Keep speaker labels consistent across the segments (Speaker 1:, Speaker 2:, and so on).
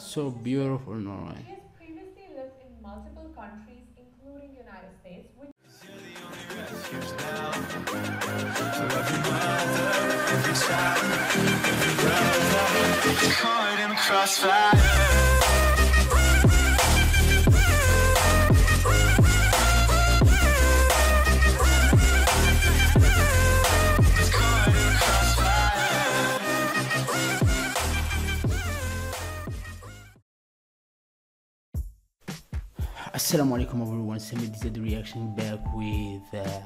Speaker 1: so beautiful Norway.
Speaker 2: She has previously lived in multiple countries, including United States, which
Speaker 1: Assalamu alaikum everyone, Samir Dz the reaction back with uh,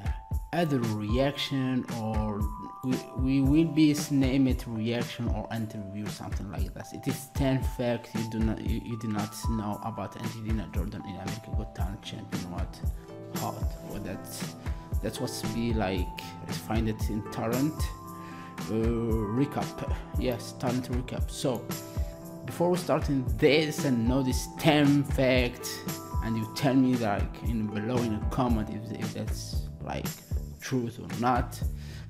Speaker 1: other reaction or we, we will be name it reaction or interview something like that. It is 10 facts you do not you, you do not know about Angelina Jordan in America. Got Talent champion what? Hot. What that's that's what's to be like. Find it in torrent. Uh, recap. Yes talent recap. So before we starting this and know this 10 fact and you tell me like in below in a comment if, if that's like truth or not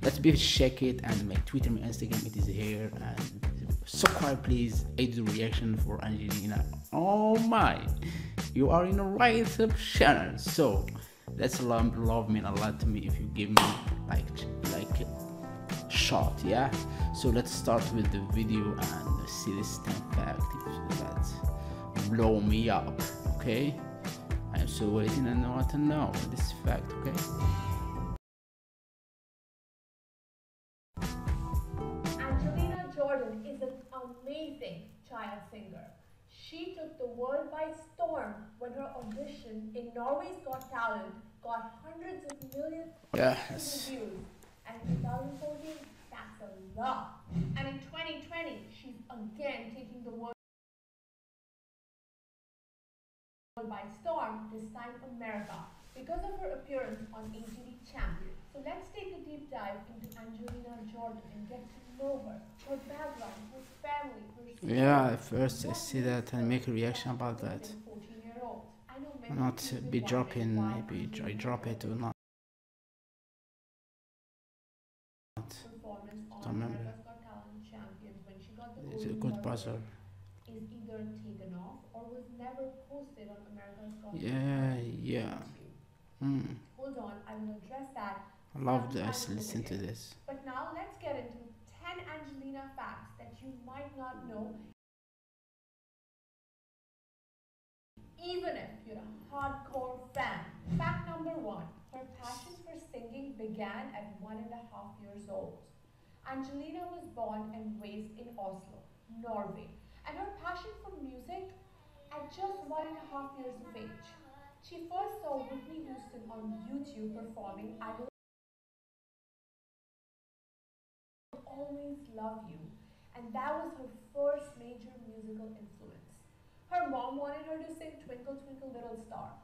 Speaker 1: let's be check it and my twitter my instagram it is here. And subscribe please. Aid the reaction for angelina. Oh my. You are in the right channel. So that's love love mean a lot to me if you give me like like shot yeah? So let's start with the video and see this 10 fact that blow me up okay still waiting and want to know this fact okay
Speaker 2: Angelina Jordan is an amazing child singer. She took the world by storm when her audition in Norway's Got Talent got hundreds of millions
Speaker 1: yeah
Speaker 2: of views. And in 2014, that's a lot. And in 2020, she's again taking the world by storm, this time America, because of her appearance on AGT Champion. So let's take a deep dive into Angelina Jordan and get to know her, her background, her family, her
Speaker 1: yeah first i see that and make a reaction about that
Speaker 2: 14 year old. I know
Speaker 1: not be dropping maybe I drop it or not
Speaker 2: performance on
Speaker 1: Don't remember.
Speaker 2: America's Got Talent Champions when she got the
Speaker 1: it's a good
Speaker 2: is either taken off or was never posted on America's Got
Speaker 1: yeah yeah mm.
Speaker 2: Hold on, I will address that.
Speaker 1: i love this listen to this
Speaker 2: But now let's get into 10 Angelina facts that you might not know, even if you're a hardcore fan. Fact number one her passion for singing began at one and a half years old. Angelina was born and raised in Oslo, Norway, and her passion for music at just one and a half years of age. She first saw Whitney Houston on YouTube performing I Will Always Love You, and that was her first major musical influence. Her mom wanted her to sing Twinkle Twinkle Little Star,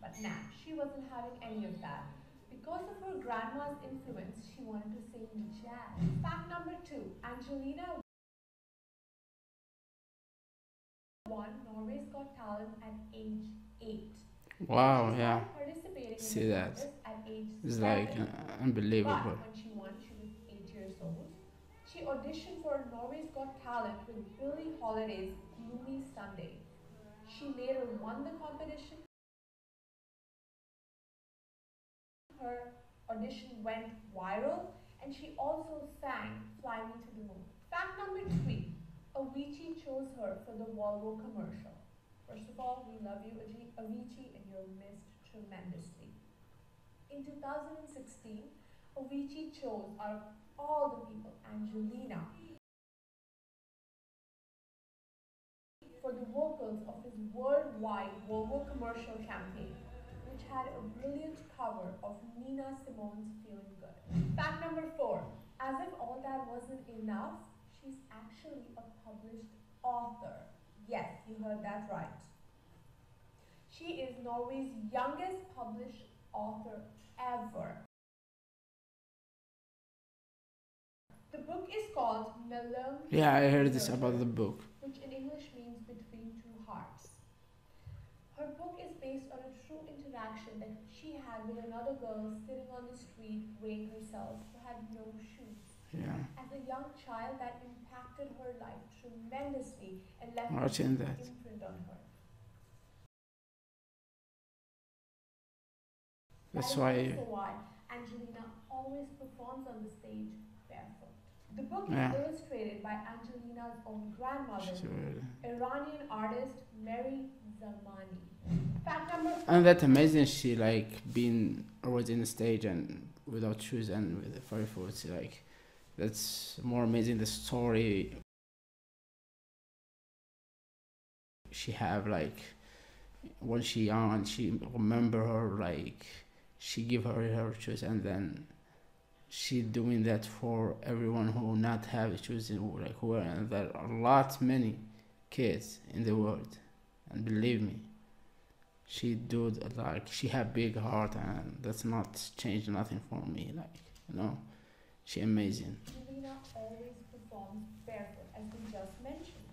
Speaker 2: but nah, she wasn't having any of that. Because of her grandma's influence, she wanted to sing jazz. Fact number two Angelina won Norway's Got Talent at age 8.
Speaker 1: wow
Speaker 2: She
Speaker 1: yeah
Speaker 2: participating
Speaker 1: See that.
Speaker 2: at age
Speaker 1: it's like uh, unbelievable
Speaker 2: But when she won, she was eight years old. She auditioned for Norway's Got Talent with Billie Holiday's Gloomy Sunday. She later won the competition. Her audition went viral and she also sang Fly Me to the Moon. Fact number three Avicii chose her for the Volvo commercial. First of all, we love you, Avicii, and you're missed tremendously. In 2016, Avicii chose out of all the people Angelina for the vocals of his worldwide Volvo commercial campaign, which had a brilliant cover of Nina Simone's Feeling Good. Fact number four as if all that wasn't enough, she's actually a published author. Yes, you heard that right. She is Norway's youngest published author ever. The book is called Mellom.
Speaker 1: yeah i heard this about the book
Speaker 2: which in English means between two hearts. Her book is based on a true interaction that she had with another girl sitting on the street weighing herself who had no shoes.
Speaker 1: Yeah.
Speaker 2: as a young child that impacted her life tremendously and left deep
Speaker 1: that.
Speaker 2: imprint on her.
Speaker 1: That's
Speaker 2: That
Speaker 1: why.
Speaker 2: why Angelina always performs on the stage barefoot. The book
Speaker 1: Yeah.
Speaker 2: is illustrated by Angelina's own grandmother, Iranian artist Mary Zamani. Fact number
Speaker 1: And that's amazing. She like being always in the stage and without shoes and with the furry foods. Like that's more amazing. The story she have like when she young, she remember her like she give her her choice and then she doing that for everyone who not have shoes in like who and there are a lot many kids in the world and believe me she do like she have big heart and that's not change nothing for me like you know she amazing
Speaker 2: Angelina always performs barefoot, as we just mentioned.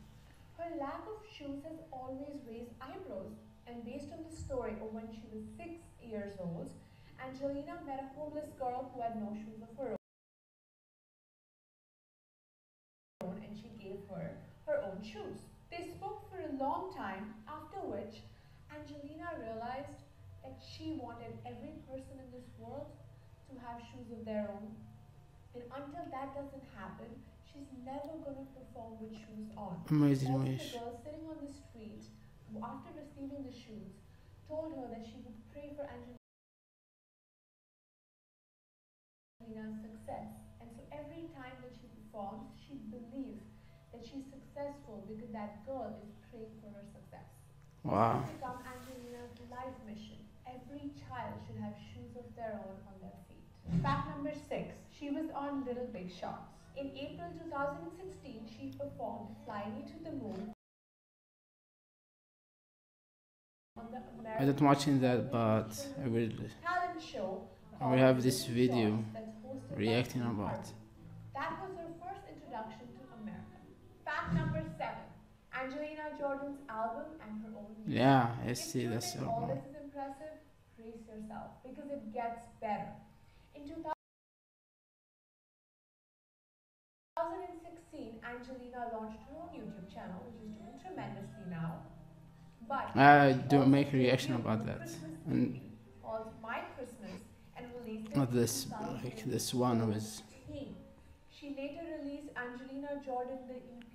Speaker 2: Her lack of shoes has always raised eyebrows, and based on the story of when she was six years old, Angelina met a homeless girl who had no shoes of her own, and she gave her her own shoes. They spoke for a long time, after which Angelina realized that she wanted every person in this world to have shoes of their own until that doesn't happen, she's never going to perform with shoes on.
Speaker 1: amazing wish
Speaker 2: the girl sitting on the street, who after receiving the shoes, told her that she would pray for Angelina's success. And so every time that she performs, she believes that she's successful because that girl is praying for her success.
Speaker 1: wow
Speaker 2: This become Angelina's life mission. Every child should have shoes of their own on their feet. Fact number six, she was on Little Big Shots. In April 2016, she performed Fly Me to the Moon
Speaker 1: i don't watching that but i will
Speaker 2: talent show.
Speaker 1: I have this video
Speaker 2: Shots that's hosted by
Speaker 1: reacting about.
Speaker 2: That was her first introduction to America. Fact number seven, Angelina Jordan's album and her own music.
Speaker 1: yeah i see that's so
Speaker 2: all this is impressive, brace yourself because it gets better. 2016, Angelina launched her own YouTube channel, which is doing tremendously now. But
Speaker 1: i don't make a
Speaker 2: reaction
Speaker 1: about that
Speaker 2: Christmas
Speaker 1: and
Speaker 2: called My Christmas and released
Speaker 1: not this like this one was
Speaker 2: She later released Angelina Jordan the EP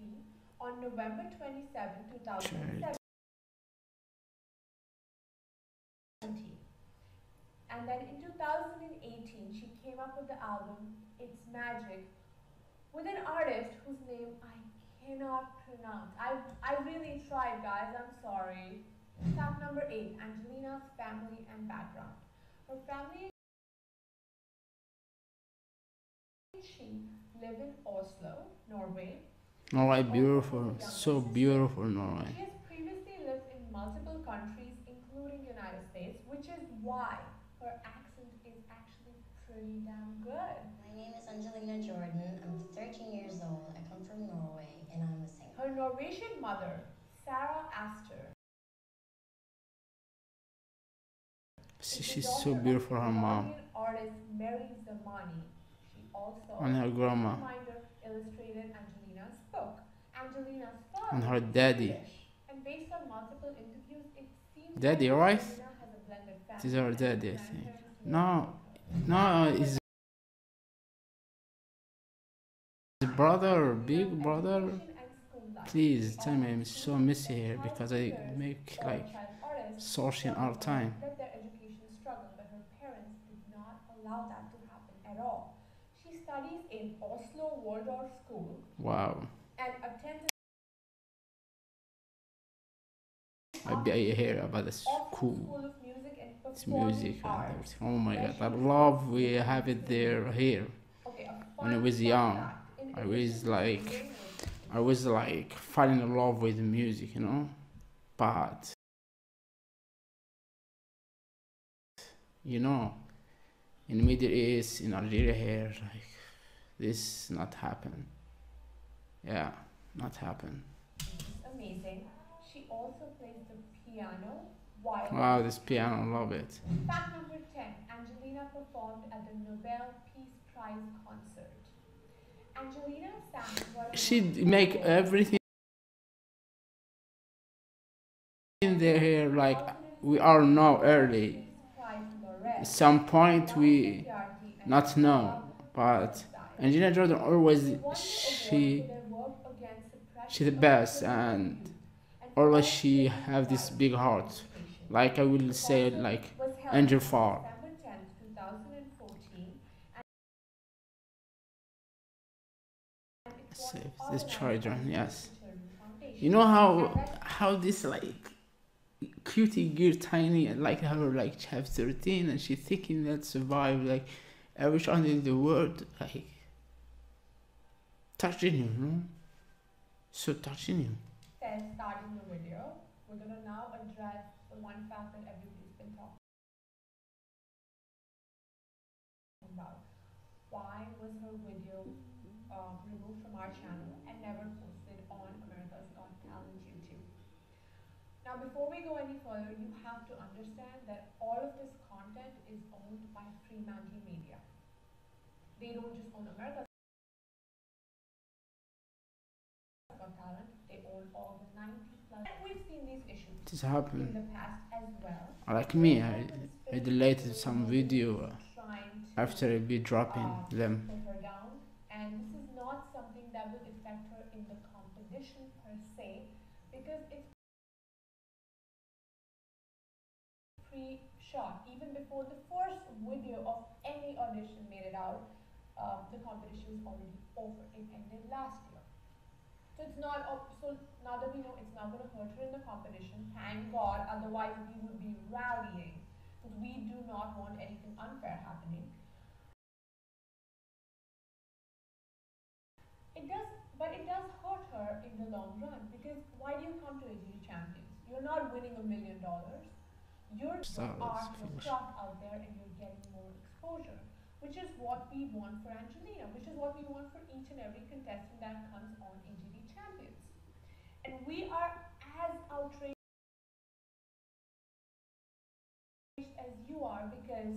Speaker 2: on November 27, 2017. And then in 2018, she came up with the album It's Magic with an artist whose name I cannot pronounce. I, I really tried, guys. I'm sorry. Fact number eight Angelina's family and background. Her family she live in Oslo, Norway.
Speaker 1: Oh, norway beautiful so beautiful norway
Speaker 2: She has previously lived in multiple countries, including United States, which is why her accent pretty damn good.
Speaker 3: My name is Angelina Jordan. I'm 13 years old. I come from Norway and I'm a singer.
Speaker 2: Her Norwegian mother, Sarah Astor,
Speaker 1: See, she's so beautiful her mom
Speaker 2: Iranian artist Mary Zamani. She also,
Speaker 1: and her
Speaker 2: as a
Speaker 1: grandma
Speaker 2: reminder, illustrated Angelina's book. Angelina's father
Speaker 1: and her daddy
Speaker 2: British, and based on multiple interviews, it seems
Speaker 1: Daddy,
Speaker 2: like
Speaker 1: right?
Speaker 2: Angelina has a blended family.
Speaker 1: This is her daddy, I think. No,
Speaker 2: her.
Speaker 1: No is the brother big brother? Please tell me i'm so messy here because i make like searching all the time.
Speaker 2: School
Speaker 1: wow.
Speaker 2: And attends
Speaker 1: i, be, hear about cool
Speaker 2: School. and
Speaker 1: it's music and everything oh my god i love we have it there here.
Speaker 2: Okay,
Speaker 1: When I was young, I was like- i was like falling in love with music you know? But you know in middle east in algeria here like this not happen. Yeah not happen.
Speaker 2: Amazing. She also plays the piano
Speaker 1: wow this piano I love it.
Speaker 2: Fact number 10 Angelina performed at the Nobel Peace Prize concert. Angelina was
Speaker 1: she make everything in the hair like we are now early. At some point we not know but Angelina Jordan always she she the best and always she have this big heart like I will say like Angel Far
Speaker 2: December 10th, 2014. And it was
Speaker 1: Save this
Speaker 2: organized
Speaker 1: children, yes. You know how how this like cutie girl tiny like her like have 13 and she thinking that survive like every child in the world like touching you, you know? So touching you.
Speaker 2: says starting the video, we're going to now address the one fact that everybody's been talking about. Why was her video um, removed from our channel and never posted on America's Got Talent YouTube? Now, before we go any further, you have to understand that all of this content is owned by Fremantle Media. They don't just own America's Got Talent, they own all the 90 plus. And we've seen
Speaker 1: This
Speaker 2: in
Speaker 1: happened.
Speaker 2: the past as well.
Speaker 1: Like me, I, I deleted some video uh, after I be dropping
Speaker 2: uh,
Speaker 1: them.
Speaker 2: down, and this is not something that will affect her in the competition per se, because it's pre-shot. Even before the first video of any audition made it out, uh, the competition was already over. It ended last year. So it's not, so now that we know it's not going to hurt her in the competition, thank God, otherwise we would be rallying, because we do not want anything unfair happening. It does, but it does hurt her in the long run because why do you come to AGT Champions? You're not winning a million dollars. You're art, your
Speaker 1: finish.
Speaker 2: craft out there, and you're getting more exposure, which is what we want for Angelina, which is what we want for each and every contestant that comes on Champions. And we are as outraged as you are because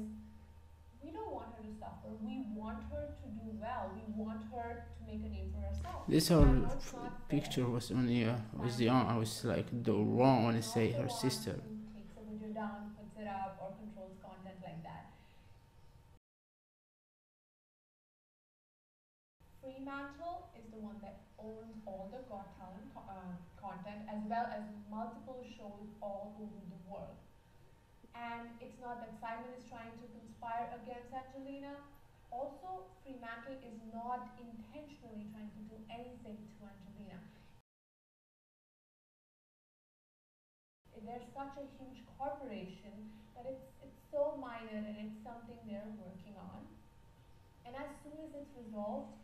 Speaker 2: we don't want her to suffer. We want her to do well. We want her to make a name for herself.
Speaker 1: This whole
Speaker 2: know it's not fair.
Speaker 1: picture was only uh, was the I was like the wrong one to say her sister.
Speaker 2: who takes a video down, puts it up, or controls content like that. Fremantle is the one that owns all the Got Talent co- uh, content as well as multiple shows all over the world. And it's not that Simon is trying to conspire against Angelina. Also, Fremantle is not intentionally trying to do anything to Angelina. they're such a huge corporation that it's it's so minor and it's something they're working on. And as soon as it's resolved,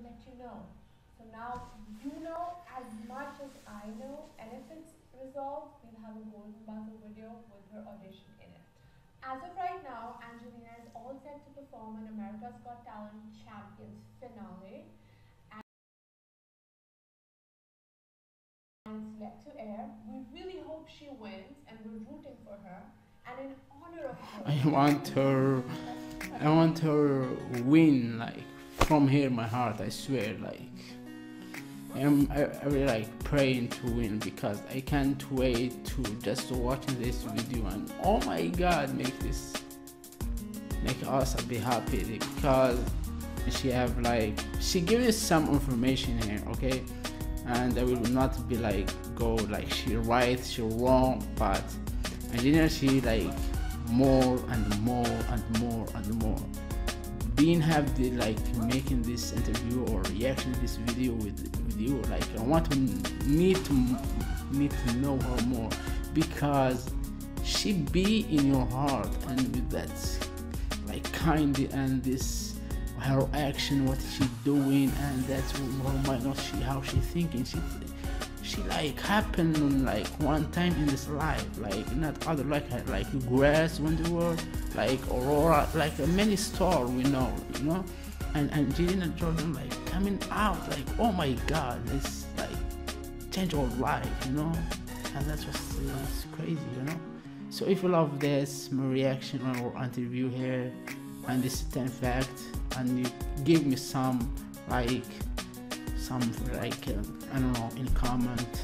Speaker 2: let you know. So now you know as much as I know, and if it's resolved, we'll have a golden buzzer video with her audition in it. As of right now, Angelina is all set to perform in America's Got Talent Champions finale. and it's yet to air. We really hope she wins, and we're rooting for her. And in honor of her,
Speaker 1: I want her I want her win like from here my heart I swear like I'm I, I really like praying to win because I can't wait to just watching this video and oh my god make this make us be happy because she have like she gives us some information here okay? And I will not be like go like she right she wrong but Angelina she like more and more and more and more being the like making this interview or reaction to this video with with you like I want to need to need to know her more because she be in your heart and with that like kind and this her action what she doing and that's oh my god she how she thinking. She she like happened like one time in this life like not other like uh, like grass when were like aurora like a many star we know you know? And angelina jordan like coming out like oh my god this like change our life you know? And that's it's crazy you know? So if you love this my reaction on our interview here and this 10 fact and you give me some like some like uh, I don't know in comment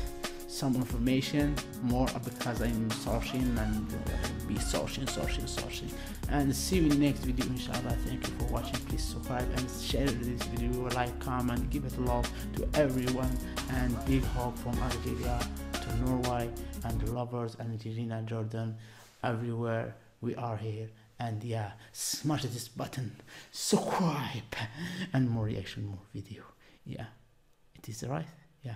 Speaker 1: some information more because I'm searching and uh, be searching searching searching. And see you next video inshallah. Thank you for watching. Please subscribe and share this video like comment give it a love to everyone. And big hug from Algeria to Norway and lovers and Angelina Jordan everywhere we are here. And yeah smash this button. Subscribe. And more reaction more video. Yeah it is right yeah